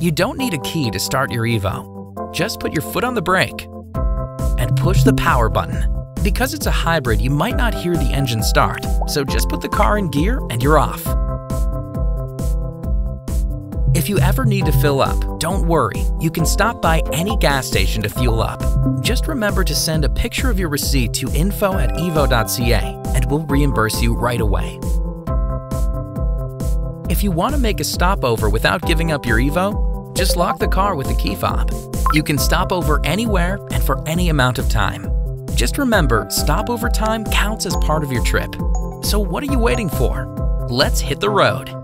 You don't need a key to start your Evo. Just put your foot on the brake and push the power button. Because it's a hybrid, you might not hear the engine start, so just put the car in gear and you're off. If you ever need to fill up, don't worry. You can stop by any gas station to fuel up. Just remember to send a picture of your receipt to info at evo.ca and we'll reimburse you right away. If you want to make a stopover without giving up your Evo, just lock the car with the key fob. You can stop over anywhere and for any amount of time. Just remember, stopover time counts as part of your trip. So what are you waiting for? Let's hit the road.